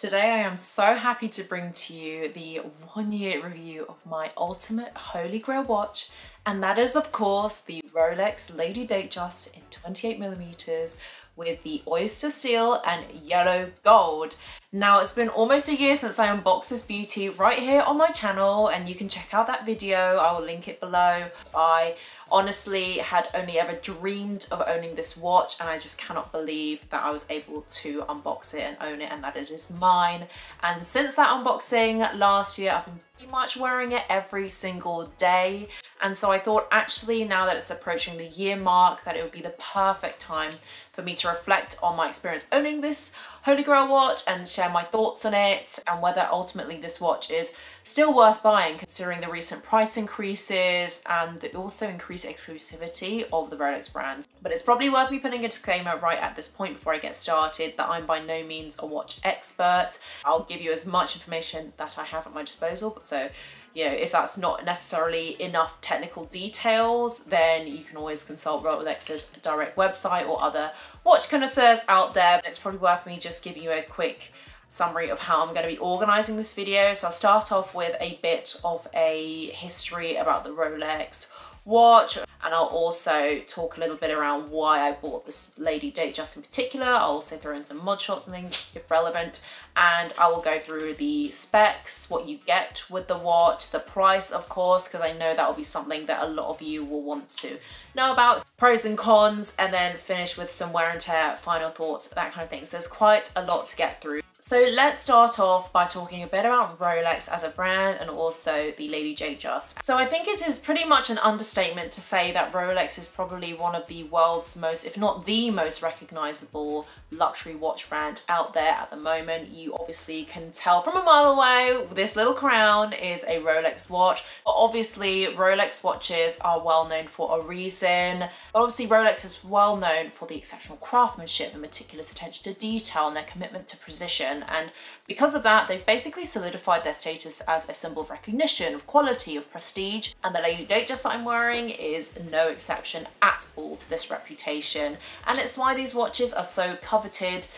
Today I am so happy to bring to you the one year review of my ultimate holy grail watch and that is of course the Rolex Lady Datejust in 28mm with the oyster steel and yellow gold. Now it's been almost a year since I unboxed this beauty right here on my channel and you can check out that video, I will link it below. I honestly had only ever dreamed of owning this watch and I just cannot believe that I was able to unbox it and own it and that it is mine. And since that unboxing last year, I've been pretty much wearing it every single day. And so I thought actually now that it's approaching the year mark that it would be the perfect time for me to reflect on my experience owning this Holy Grail watch and share my thoughts on it and whether ultimately this watch is still worth buying considering the recent price increases and the also increased exclusivity of the Rolex brand. But it's probably worth me putting a disclaimer right at this point before I get started that I'm by no means a watch expert. I'll give you as much information that I have at my disposal, but so you know, if that's not necessarily enough technical details, then you can always consult Rolex's direct website or other watch connoisseurs out there. It's probably worth me just giving you a quick summary of how I'm going to be organizing this video. So I'll start off with a bit of a history about the Rolex watch and I'll also talk a little bit around why I bought this Lady Datejust in particular. I'll also throw in some mod shots and things if relevant and I will go through the specs, what you get with the watch, the price of course because I know that will be something that a lot of you will want to know about, pros and cons and then finish with some wear and tear, final thoughts, that kind of thing. So there's quite a lot to get through. So let's start off by talking a bit about Rolex as a brand and also the Lady Datejust. So I think it is pretty much an understatement to say that Rolex is probably one of the world's most, if not the most recognizable luxury watch brand out there at the moment. You obviously can tell from a mile away, this little crown is a Rolex watch. But obviously Rolex watches are well known for a reason. But obviously Rolex is well known for the exceptional craftsmanship, the meticulous attention to detail and their commitment to precision and because of that they've basically solidified their status as a symbol of recognition, of quality, of prestige and the Lady Datejust that I'm wearing is no exception at all to this reputation. And it's why these watches are so coveted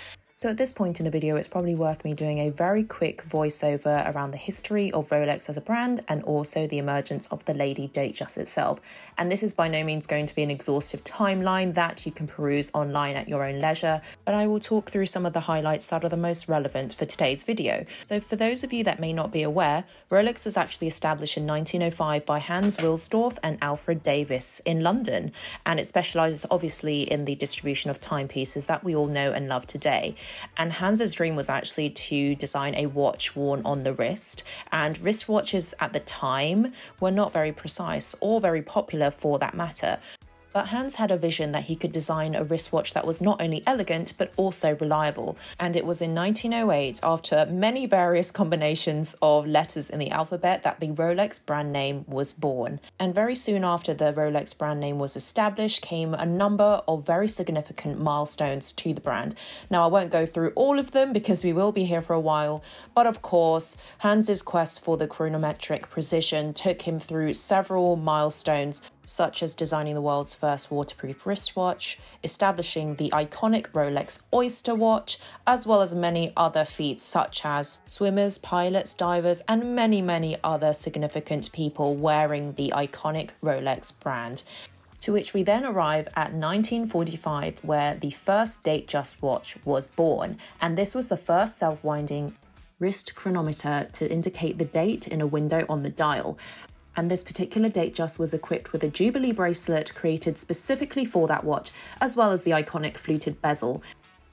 so at this point in the video, it's probably worth me doing a very quick voiceover around the history of Rolex as a brand and also the emergence of the Lady Datejust itself. And this is by no means going to be an exhaustive timeline that you can peruse online at your own leisure, but I will talk through some of the highlights that are the most relevant for today's video. So for those of you that may not be aware, Rolex was actually established in 1905 by Hans Wilsdorf and Alfred Davis in London, and it specialises obviously in the distribution of timepieces that we all know and love today. And Hans's dream was actually to design a watch worn on the wrist. And wristwatches at the time were not very precise or very popular for that matter. But Hans had a vision that he could design a wristwatch that was not only elegant but also reliable. And it was in 1908, after many various combinations of letters in the alphabet, that the Rolex brand name was born. And very soon after the Rolex brand name was established came a number of very significant milestones to the brand. Now, I won't go through all of them because we will be here for a while, but of course, Hans's quest for the chronometric precision took him through several milestones such as designing the world's first waterproof wristwatch, establishing the iconic Rolex Oyster watch, as well as many other feats such as swimmers, pilots, divers, and many, many other significant people wearing the iconic Rolex brand. To which we then arrive at 1945, where the first Datejust watch was born, and this was the first self winding wrist chronometer to indicate the date in a window on the dial and this particular Datejust was equipped with a Jubilee bracelet created specifically for that watch, as well as the iconic fluted bezel,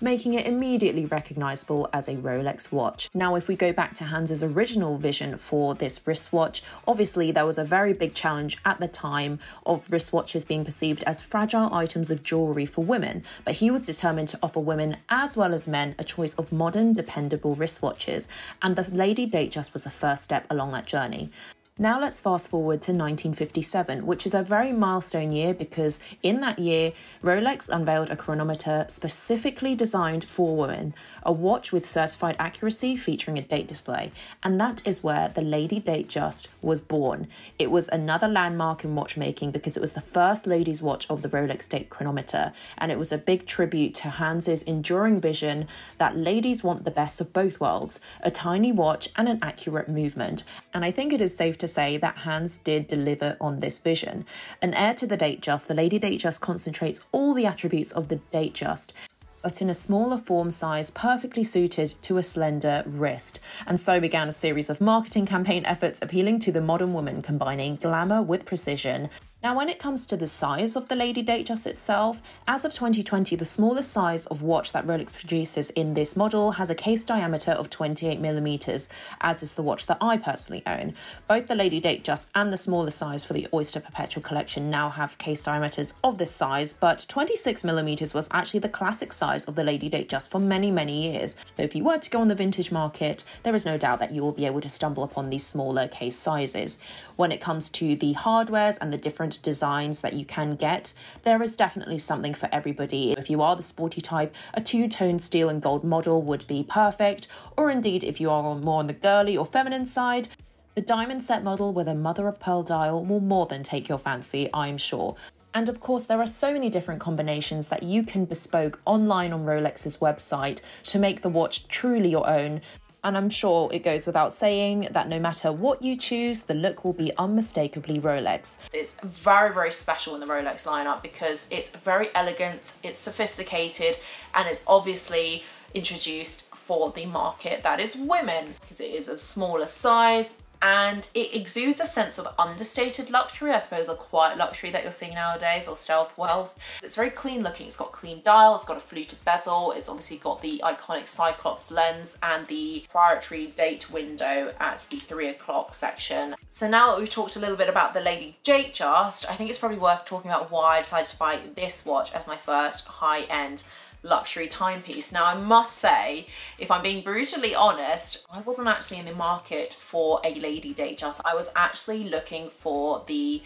making it immediately recognizable as a Rolex watch. Now, if we go back to Hans's original vision for this wristwatch, obviously there was a very big challenge at the time of wristwatches being perceived as fragile items of jewelry for women, but he was determined to offer women as well as men a choice of modern, dependable wristwatches, and the Lady Datejust was the first step along that journey. Now let's fast forward to 1957, which is a very milestone year because in that year, Rolex unveiled a chronometer specifically designed for women, a watch with certified accuracy featuring a date display. And that is where the Lady Datejust was born. It was another landmark in watchmaking because it was the first ladies' watch of the Rolex date chronometer, and it was a big tribute to Hans's enduring vision that ladies want the best of both worlds a tiny watch and an accurate movement. And I think it is safe to say that Hans did deliver on this vision. An heir to the Datejust, the Lady Datejust concentrates all the attributes of the Datejust but in a smaller form size perfectly suited to a slender wrist. And so began a series of marketing campaign efforts appealing to the modern woman, combining glamour with precision now, when it comes to the size of the Lady Datejust itself, as of 2020, the smallest size of watch that Rolex produces in this model has a case diameter of 28 millimeters, as is the watch that I personally own. Both the Lady Datejust and the smaller size for the Oyster Perpetual collection now have case diameters of this size, but 26 millimeters was actually the classic size of the Lady Datejust for many, many years. Though if you were to go on the vintage market, there is no doubt that you will be able to stumble upon these smaller case sizes. When it comes to the hardwares and the different different designs that you can get, there is definitely something for everybody. If you are the sporty type, a two-tone steel and gold model would be perfect, or indeed if you are more on the girly or feminine side, the diamond set model with a mother of pearl dial will more than take your fancy, I'm sure. And of course, there are so many different combinations that you can bespoke online on Rolex's website to make the watch truly your own. And I'm sure it goes without saying that no matter what you choose, the look will be unmistakably Rolex. It's very, very special in the Rolex lineup because it's very elegant, it's sophisticated, and it's obviously introduced for the market that is women because it is a smaller size and it exudes a sense of understated luxury, I suppose the quiet luxury that you're seeing nowadays, or stealth wealth. It's very clean looking, it's got clean dial, it's got a fluted bezel, it's obviously got the iconic Cyclops lens and the proprietary date window at the three o'clock section. So now that we've talked a little bit about the Lady Datejust, I think it's probably worth talking about why I decided to buy this watch as my first high-end luxury timepiece. Now I must say, if I'm being brutally honest, I wasn't actually in the market for a lady Datejust. I was actually looking for the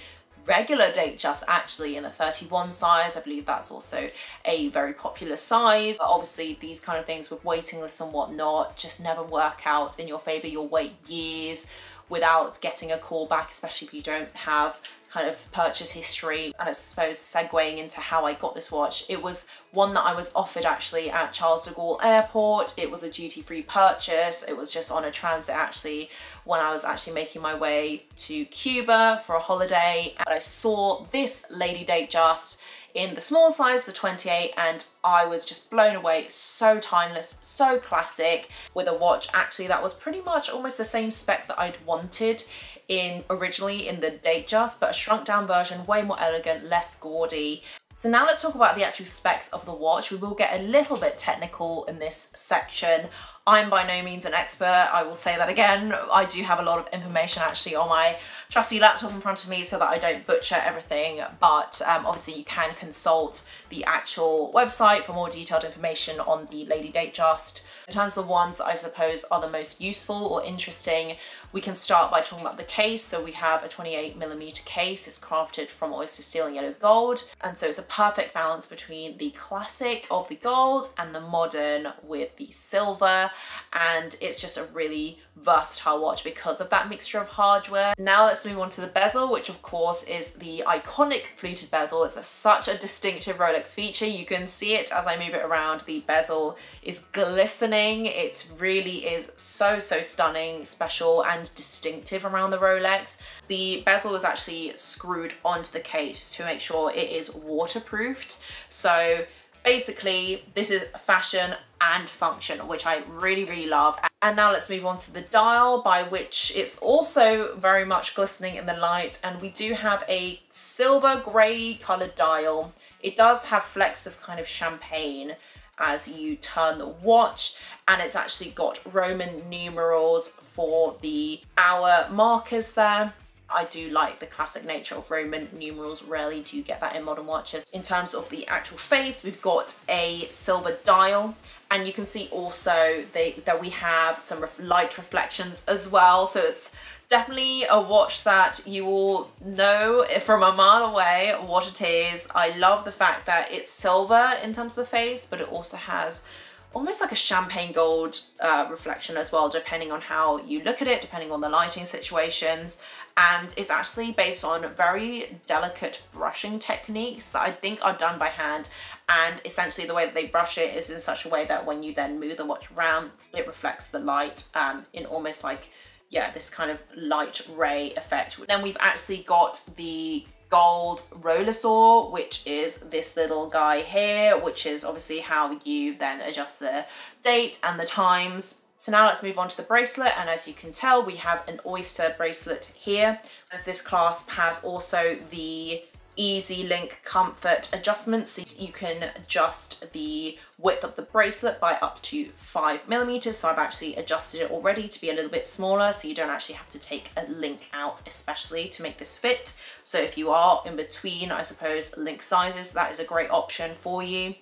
regular Datejust actually in the 31 size. I believe that's also a very popular size. But obviously these kind of things with waiting lists and whatnot just never work out in your favor. You'll wait years without getting a call back, especially if you don't have kind of purchase history and I suppose segueing into how I got this watch. It was one that I was offered actually at Charles de Gaulle Airport. It was a duty-free purchase. It was just on a transit actually when I was actually making my way to Cuba for a holiday and I saw this Lady Datejust in the small size, the 28, and I was just blown away. So timeless, so classic, with a watch actually that was pretty much almost the same spec that I'd wanted in originally in the Datejust, but a shrunk down version, way more elegant, less gaudy. So now let's talk about the actual specs of the watch. We will get a little bit technical in this section. I'm by no means an expert, I will say that again. I do have a lot of information actually on my trusty laptop in front of me so that I don't butcher everything, but um, obviously you can consult the actual website for more detailed information on the Lady Datejust. In terms of the ones that I suppose are the most useful or interesting, we can start by talking about the case. So we have a 28 millimeter case. It's crafted from oyster steel and yellow gold. And so it's a perfect balance between the classic of the gold and the modern with the silver. And it's just a really versatile watch because of that mixture of hardware. Now let's move on to the bezel, which of course is the iconic fluted bezel. It's a, such a distinctive Rolex feature. You can see it as I move it around. The bezel is glistening. It really is so, so stunning, special and distinctive around the Rolex. The bezel is actually screwed onto the case to make sure it is waterproofed. So basically this is fashion and function, which I really, really love. And now let's move on to the dial by which it's also very much glistening in the light. And we do have a silver gray colored dial. It does have flecks of kind of champagne as you turn the watch and it's actually got Roman numerals for the hour markers there I do like the classic nature of Roman numerals. Rarely do you get that in modern watches. In terms of the actual face, we've got a silver dial and you can see also they, that we have some ref light reflections as well. So it's definitely a watch that you will know from a mile away what it is. I love the fact that it's silver in terms of the face, but it also has almost like a champagne gold uh, reflection as well, depending on how you look at it, depending on the lighting situations. And it's actually based on very delicate brushing techniques that I think are done by hand. And essentially the way that they brush it is in such a way that when you then move the watch around, it reflects the light um, in almost like yeah, this kind of light ray effect. Then we've actually got the gold roller saw, which is this little guy here, which is obviously how you then adjust the date and the times. So now let's move on to the bracelet. And as you can tell, we have an oyster bracelet here. This clasp has also the easy link comfort adjustment so you can adjust the width of the bracelet by up to five millimeters. So I've actually adjusted it already to be a little bit smaller so you don't actually have to take a link out especially to make this fit. So if you are in between I suppose link sizes that is a great option for you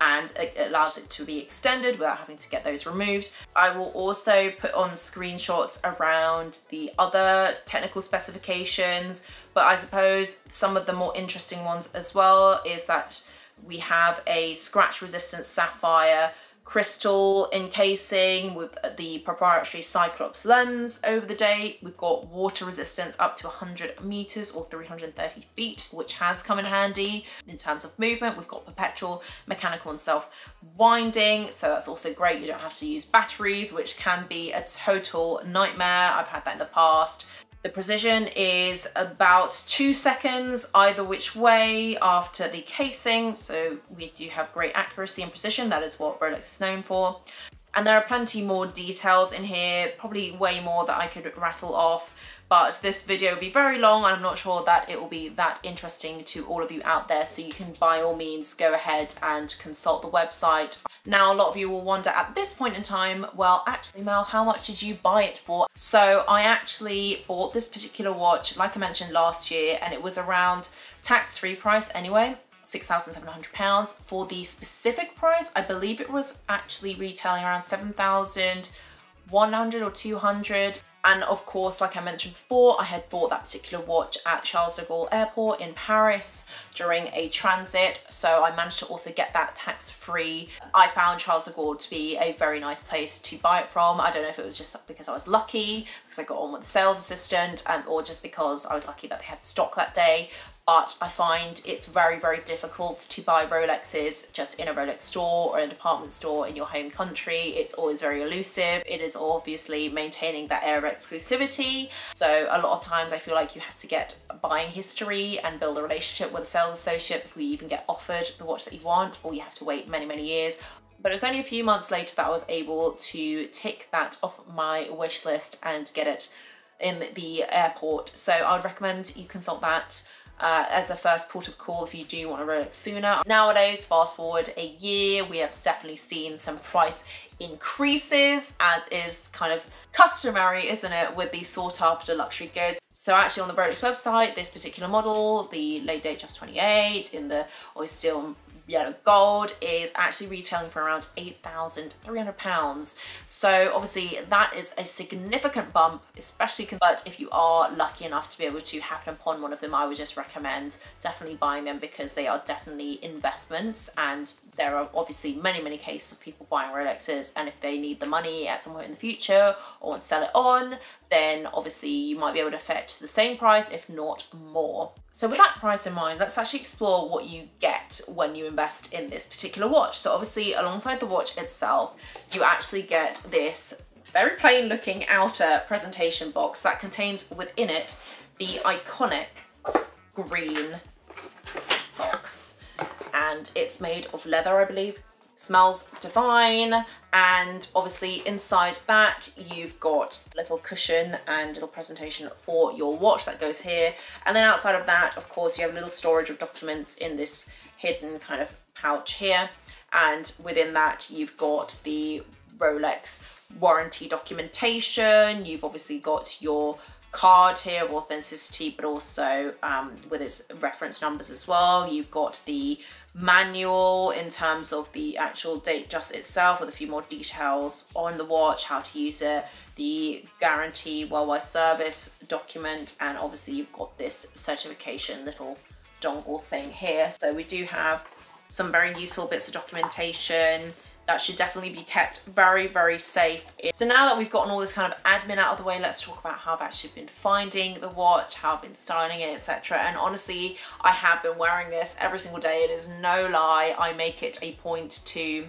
and it allows it to be extended without having to get those removed. I will also put on screenshots around the other technical specifications, but I suppose some of the more interesting ones as well is that we have a scratch resistant sapphire crystal encasing with the proprietary Cyclops lens over the day. We've got water resistance up to 100 meters or 330 feet, which has come in handy. In terms of movement, we've got perpetual, mechanical and self-winding. So that's also great. You don't have to use batteries, which can be a total nightmare. I've had that in the past. The precision is about two seconds either which way after the casing. So we do have great accuracy and precision. That is what Rolex is known for. And there are plenty more details in here, probably way more that I could rattle off but this video will be very long and I'm not sure that it will be that interesting to all of you out there so you can by all means go ahead and consult the website. Now a lot of you will wonder at this point in time, well actually Mel, how much did you buy it for? So I actually bought this particular watch like I mentioned last year and it was around tax-free price anyway. £6,700 for the specific price I believe it was actually retailing around 7,100 or 200 and of course, like I mentioned before, I had bought that particular watch at Charles de Gaulle Airport in Paris during a transit. So I managed to also get that tax free. I found Charles de Gaulle to be a very nice place to buy it from. I don't know if it was just because I was lucky, because I got on with the sales assistant, and or just because I was lucky that they had stock that day but I find it's very, very difficult to buy Rolexes just in a Rolex store or a department store in your home country. It's always very elusive. It is obviously maintaining that air of exclusivity. So a lot of times I feel like you have to get a buying history and build a relationship with a sales associate before you even get offered the watch that you want, or you have to wait many, many years. But it was only a few months later that I was able to tick that off my wish list and get it in the airport. So I would recommend you consult that uh, as a first port of call if you do want to a Rolex sooner. Nowadays, fast forward a year, we have definitely seen some price increases as is kind of customary, isn't it, with these sought after luxury goods. So actually on the Rolex website, this particular model, the Lady Datejust 28 in the still yellow gold is actually retailing for around £8,300. So obviously that is a significant bump, especially but if you are lucky enough to be able to happen upon one of them, I would just recommend definitely buying them because they are definitely investments and there are obviously many, many cases of people buying Rolexes and if they need the money at some point in the future or want to sell it on, then obviously you might be able to fetch the same price, if not more. So with that price in mind, let's actually explore what you get when you invest in this particular watch. So obviously alongside the watch itself, you actually get this very plain looking outer presentation box that contains within it the iconic green box. And it's made of leather, I believe. Smells divine and obviously inside that you've got a little cushion and little presentation for your watch that goes here and then outside of that of course you have a little storage of documents in this hidden kind of pouch here and within that you've got the Rolex warranty documentation you've obviously got your card here of authenticity, but also um, with its reference numbers as well. You've got the manual in terms of the actual Datejust itself with a few more details on the watch, how to use it, the guarantee worldwide service document, and obviously you've got this certification little dongle thing here. So we do have some very useful bits of documentation that should definitely be kept very, very safe. So now that we've gotten all this kind of admin out of the way, let's talk about how I've actually been finding the watch, how I've been styling it, etc. And honestly, I have been wearing this every single day. It is no lie. I make it a point to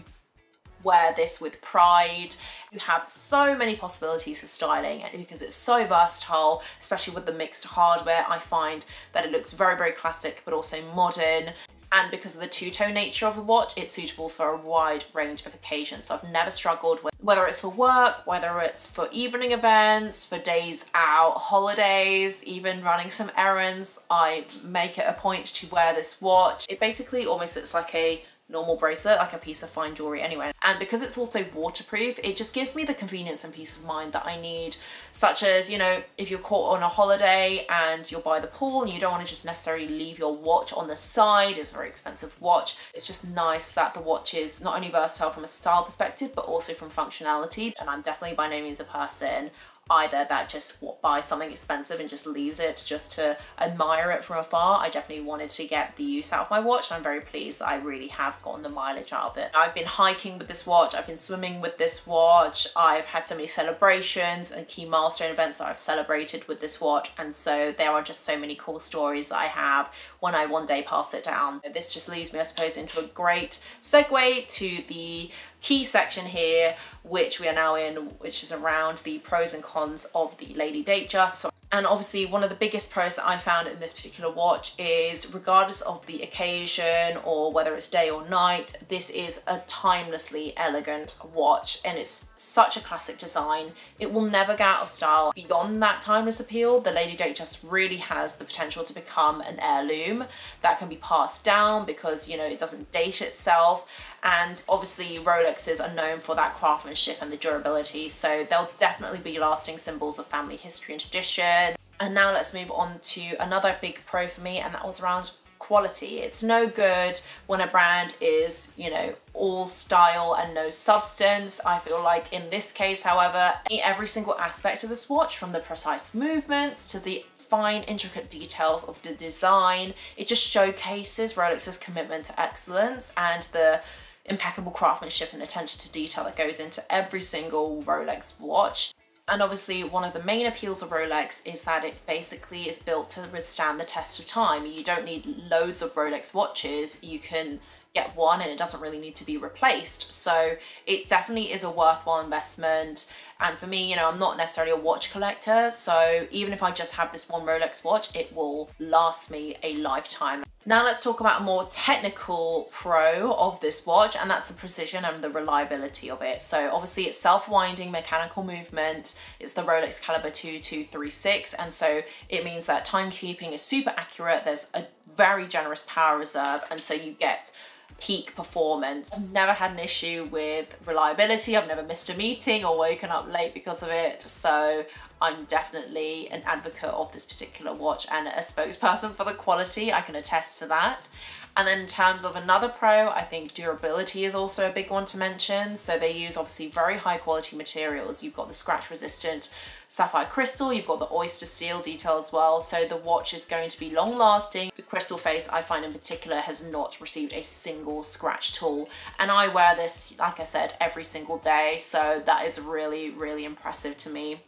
wear this with pride. You have so many possibilities for styling and because it's so versatile, especially with the mixed hardware, I find that it looks very, very classic, but also modern and because of the two-tone nature of the watch, it's suitable for a wide range of occasions. So I've never struggled with whether it's for work, whether it's for evening events, for days out, holidays, even running some errands. I make it a point to wear this watch. It basically almost looks like a normal bracelet, like a piece of fine jewelry anyway. And because it's also waterproof, it just gives me the convenience and peace of mind that I need, such as, you know, if you're caught on a holiday and you're by the pool and you don't want to just necessarily leave your watch on the side, it's a very expensive watch. It's just nice that the watch is not only versatile from a style perspective, but also from functionality. And I'm definitely by no means a person either that just buys something expensive and just leaves it just to admire it from afar. I definitely wanted to get the use out of my watch I'm very pleased I really have gotten the mileage out of it. I've been hiking with this watch, I've been swimming with this watch, I've had so many celebrations and key milestone events that I've celebrated with this watch and so there are just so many cool stories that I have when I one day pass it down. This just leads me I suppose into a great segue to the key section here, which we are now in, which is around the pros and cons of the Lady Datejust. So and obviously one of the biggest pros that I found in this particular watch is regardless of the occasion or whether it's day or night, this is a timelessly elegant watch and it's such a classic design. It will never get out of style. Beyond that timeless appeal, the Lady Datejust really has the potential to become an heirloom that can be passed down because, you know, it doesn't date itself. And obviously Rolexes are known for that craftsmanship and the durability. So they'll definitely be lasting symbols of family history and tradition and now let's move on to another big pro for me and that was around quality. It's no good when a brand is, you know, all style and no substance. I feel like in this case, however, every single aspect of this watch from the precise movements to the fine intricate details of the design, it just showcases Rolex's commitment to excellence and the impeccable craftsmanship and attention to detail that goes into every single Rolex watch. And obviously one of the main appeals of Rolex is that it basically is built to withstand the test of time. You don't need loads of Rolex watches. You can get one and it doesn't really need to be replaced. So it definitely is a worthwhile investment. And for me, you know, I'm not necessarily a watch collector. So even if I just have this one Rolex watch, it will last me a lifetime. Now let's talk about a more technical pro of this watch and that's the precision and the reliability of it. So obviously it's self-winding mechanical movement. It's the Rolex Caliber 2236 and so it means that timekeeping is super accurate. There's a very generous power reserve and so you get peak performance. I've never had an issue with reliability. I've never missed a meeting or woken up late because of it. So I'm definitely an advocate of this particular watch and a spokesperson for the quality. I can attest to that. And then in terms of another pro, I think durability is also a big one to mention. So they use obviously very high quality materials. You've got the scratch resistant sapphire crystal, you've got the oyster steel detail as well. So the watch is going to be long lasting. The crystal face I find in particular has not received a single scratch tool. And I wear this, like I said, every single day. So that is really, really impressive to me.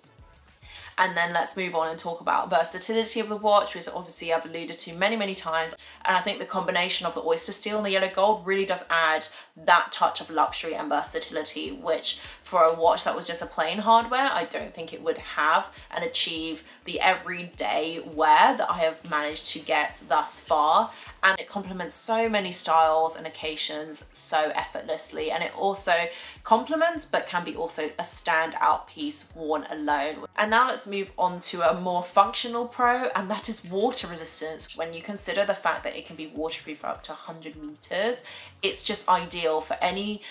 And then let's move on and talk about versatility of the watch, which obviously I've alluded to many, many times. And I think the combination of the oyster steel and the yellow gold really does add that touch of luxury and versatility, which for a watch that was just a plain hardware, I don't think it would have and achieve the everyday wear that I have managed to get thus far. And it complements so many styles and occasions so effortlessly. And it also complements, but can be also a standout piece worn alone. And now let's move on to a more functional pro, and that is water resistance. When you consider the fact that it can be waterproof for up to 100 meters, it's just ideal for any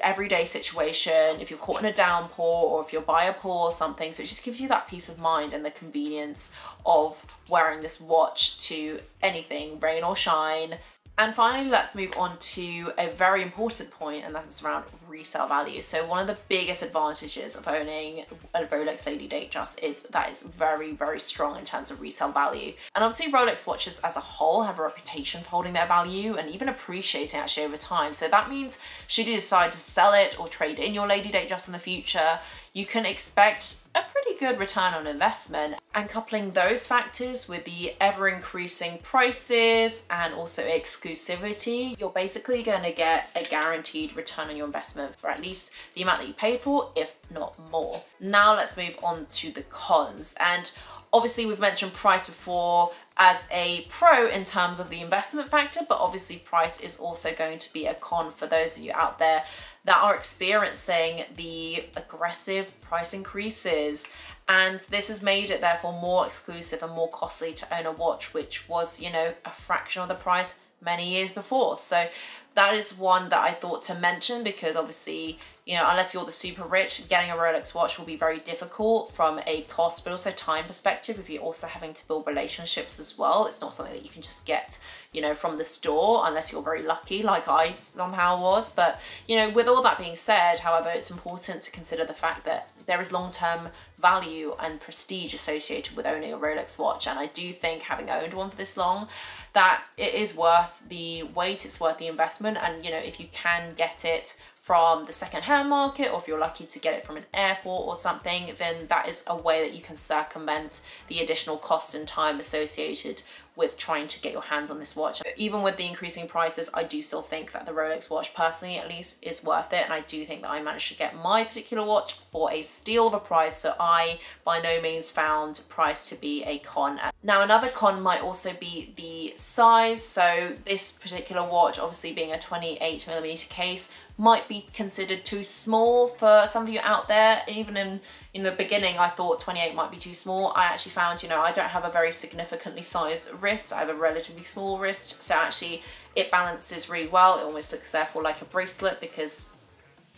everyday situation, if you're caught in a downpour or if you're by a pool or something. So it just gives you that peace of mind and the convenience of wearing this watch to anything, rain or shine, and finally, let's move on to a very important point, and that's around resale value. So one of the biggest advantages of owning a Rolex Lady Datejust is that it's very, very strong in terms of resale value. And obviously Rolex watches as a whole have a reputation for holding their value and even appreciating actually over time. So that means should you decide to sell it or trade in your Lady Datejust in the future, you can expect a pretty good return on investment. And coupling those factors with the ever increasing prices and also exclusivity, you're basically going to get a guaranteed return on your investment for at least the amount that you paid for, if not more. Now let's move on to the cons. And obviously we've mentioned price before as a pro in terms of the investment factor, but obviously price is also going to be a con for those of you out there that are experiencing the aggressive price increases. And this has made it therefore more exclusive and more costly to own a watch, which was, you know, a fraction of the price many years before. So that is one that I thought to mention because obviously, you know, unless you're the super rich, getting a Rolex watch will be very difficult from a cost but also time perspective if you're also having to build relationships as well. It's not something that you can just get you know, from the store, unless you're very lucky, like I somehow was. But, you know, with all that being said, however, it's important to consider the fact that there is long-term value and prestige associated with owning a Rolex watch. And I do think having owned one for this long, that it is worth the wait, it's worth the investment. And, you know, if you can get it from the second-hand market or if you're lucky to get it from an airport or something then that is a way that you can circumvent the additional costs and time associated with trying to get your hands on this watch. Even with the increasing prices, I do still think that the Rolex watch, personally at least, is worth it. And I do think that I managed to get my particular watch for a steal of a price. So I, by no means, found price to be a con. Now, another con might also be the size. So this particular watch, obviously being a 28 millimeter case, might be considered too small for some of you out there. Even in, in the beginning, I thought 28 might be too small. I actually found, you know, I don't have a very significantly sized wrist. I have a relatively small wrist. So actually it balances really well. It almost looks therefore like a bracelet because,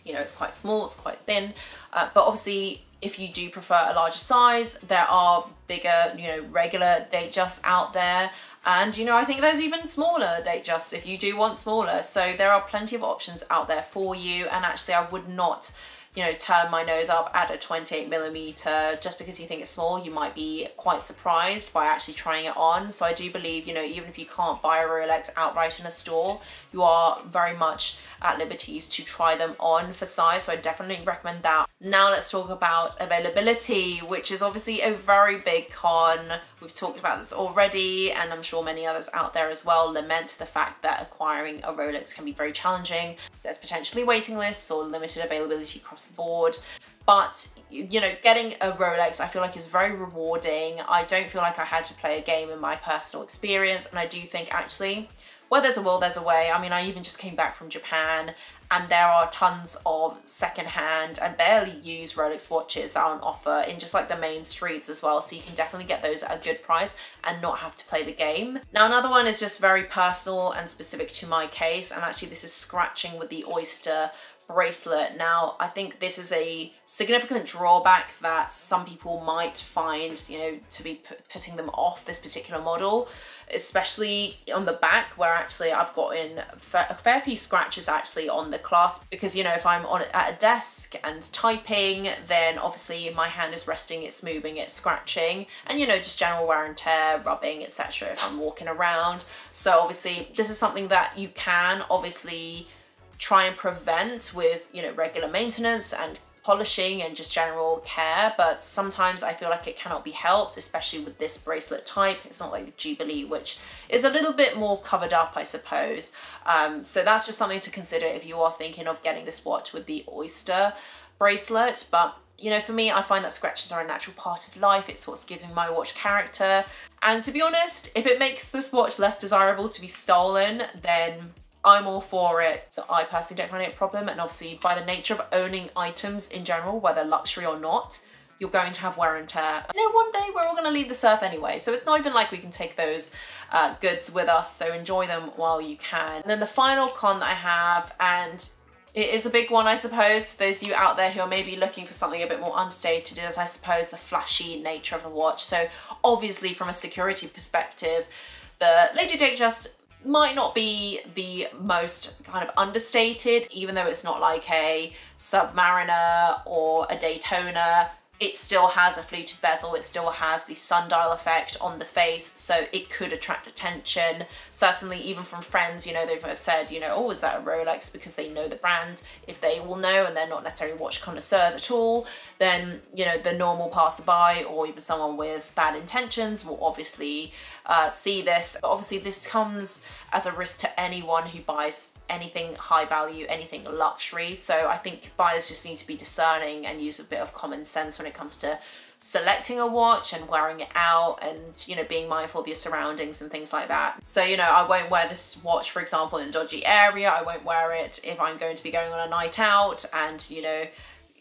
you know, it's quite small, it's quite thin. Uh, but obviously if you do prefer a larger size, there are bigger, you know, regular Datejusts out there. And you know, I think there's even smaller Datejusts if you do want smaller. So there are plenty of options out there for you. And actually I would not you know, turn my nose up at a 28 millimeter just because you think it's small, you might be quite surprised by actually trying it on. So I do believe, you know, even if you can't buy a Rolex outright in a store, you are very much at liberties to try them on for size. So I definitely recommend that. Now let's talk about availability, which is obviously a very big con. We've talked about this already, and I'm sure many others out there as well lament the fact that acquiring a Rolex can be very challenging. There's potentially waiting lists or limited availability across the board but you know getting a rolex i feel like is very rewarding i don't feel like i had to play a game in my personal experience and i do think actually where there's a will, there's a way. I mean, I even just came back from Japan and there are tons of secondhand and barely used Rolex watches that are on offer in just like the main streets as well. So you can definitely get those at a good price and not have to play the game. Now, another one is just very personal and specific to my case. And actually this is scratching with the Oyster bracelet. Now, I think this is a significant drawback that some people might find, you know, to be putting them off this particular model, especially on the back where actually I've gotten a fair few scratches actually on the clasp because, you know, if I'm on at a desk and typing, then obviously my hand is resting, it's moving, it's scratching, and, you know, just general wear and tear, rubbing, etc. if I'm walking around. So obviously this is something that you can obviously try and prevent with, you know, regular maintenance and polishing and just general care but sometimes I feel like it cannot be helped especially with this bracelet type. It's not like the Jubilee which is a little bit more covered up I suppose. Um, so that's just something to consider if you are thinking of getting this watch with the Oyster bracelet. But you know for me I find that scratches are a natural part of life. It's what's giving my watch character. And to be honest if it makes this watch less desirable to be stolen then I'm all for it. So I personally don't find it a problem. And obviously by the nature of owning items in general, whether luxury or not, you're going to have wear and tear. You know, one day we're all gonna leave this earth anyway. So it's not even like we can take those uh, goods with us. So enjoy them while you can. And then the final con that I have, and It is a big one, I suppose. Those of you out there who are maybe looking for something a bit more understated is, I suppose, the flashy nature of the watch. So obviously from a security perspective, the Lady Datejust might not be the most kind of understated, even though it's not like a Submariner or a Daytona it still has a fluted bezel, it still has the sundial effect on the face, so it could attract attention. Certainly even from friends, you know, they've uh, said, you know, oh, is that a Rolex? Because they know the brand. If they will know and they're not necessarily watch connoisseurs at all, then, you know, the normal passerby or even someone with bad intentions will obviously uh, see this. But obviously this comes as a risk to anyone who buys anything high value, anything luxury. So I think buyers just need to be discerning and use a bit of common sense when it comes to selecting a watch and wearing it out and you know being mindful of your surroundings and things like that so you know i won't wear this watch for example in a dodgy area i won't wear it if i'm going to be going on a night out and you know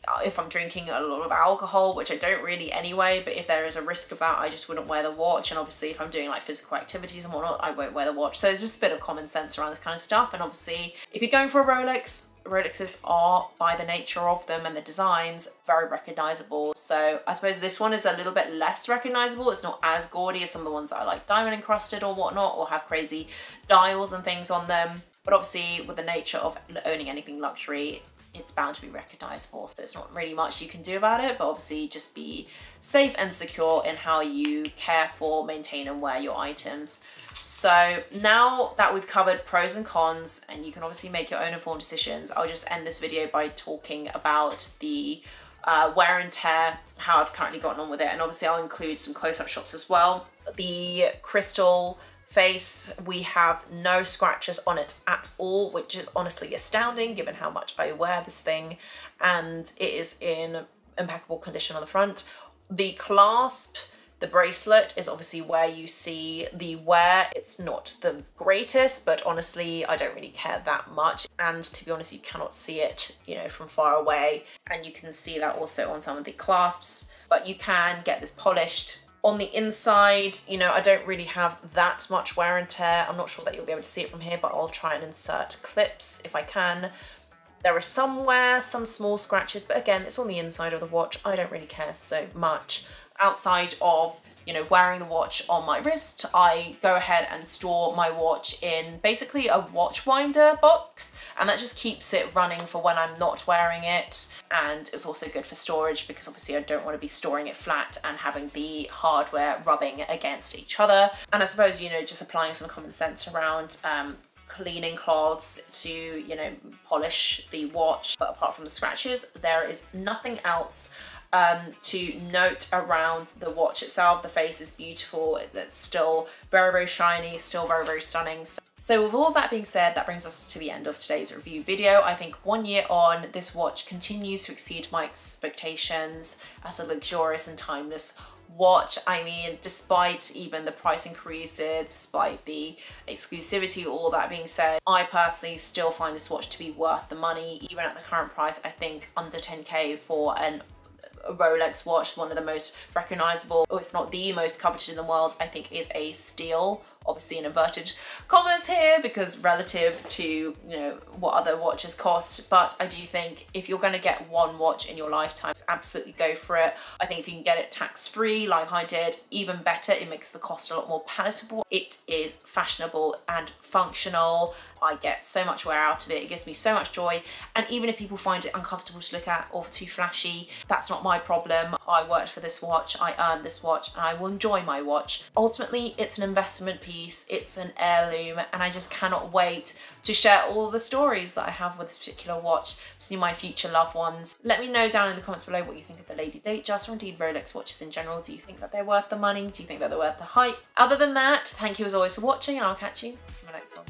Uh, if I'm drinking a lot of alcohol, which I don't really anyway, but if there is a risk of that, I just wouldn't wear the watch. And obviously if I'm doing like physical activities and whatnot, I won't wear the watch. So there's just a bit of common sense around this kind of stuff. And obviously if you're going for a Rolex, Rolexes are, by the nature of them and the designs, very recognizable. So I suppose this one is a little bit less recognizable. It's not as gaudy as some of the ones that are like diamond encrusted or whatnot, or have crazy dials and things on them. But obviously with the nature of owning anything luxury, it's bound to be recognizable. So it's not really much you can do about it, but obviously just be safe and secure in how you care for, maintain and wear your items. So now that we've covered pros and cons and you can obviously make your own informed decisions, I'll just end this video by talking about the uh, wear and tear, how I've currently gotten on with it. And obviously I'll include some close-up shots as well. The crystal face. We have no scratches on it at all, which is honestly astounding given how much I wear this thing. And it is in impeccable condition on the front. The clasp, the bracelet is obviously where you see the wear. It's not the greatest, but honestly, I don't really care that much. And to be honest, you cannot see it, you know, from far away. And you can see that also on some of the clasps, but you can get this polished on the inside, you know, I don't really have that much wear and tear. I'm not sure that you'll be able to see it from here, but I'll try and insert clips if I can. There are somewhere some small scratches, but again, it's on the inside of the watch. I don't really care so much. Outside of you know, wearing the watch on my wrist, I go ahead and store my watch in basically a watch winder box and that just keeps it running for when I'm not wearing it and it's also good for storage because obviously I don't want to be storing it flat and having the hardware rubbing against each other. And I suppose, you know, just applying some common sense around um, cleaning cloths to, you know, polish the watch. But apart from the scratches, there is nothing else um, to note around the watch itself. The face is beautiful. It's still very, very shiny, still very, very stunning. So, so with all that being said, that brings us to the end of today's review video. I think one year on, this watch continues to exceed my expectations as a luxurious and timeless watch. I mean, despite even the price increases, despite the exclusivity, all that being said, I personally still find this watch to be worth the money. Even at the current price, I think under 10k for an a Rolex watch, one of the most recognizable, if not the most coveted in the world, I think is a steal obviously in inverted commas here because relative to you know what other watches cost but I do think if you're going to get one watch in your lifetime absolutely go for it I think if you can get it tax free like I did even better it makes the cost a lot more palatable it is fashionable and functional I get so much wear out of it. It gives me so much joy. And even if people find it uncomfortable to look at or too flashy, that's not my problem. I worked for this watch, I earned this watch, and I will enjoy my watch. Ultimately, it's an investment piece, it's an heirloom, and I just cannot wait to share all the stories that I have with this particular watch to my future loved ones. Let me know down in the comments below what you think of the Lady Datejust or indeed Rolex watches in general. Do you think that they're worth the money? Do you think that they're worth the hype? Other than that, thank you as always for watching and I'll catch you in the next one.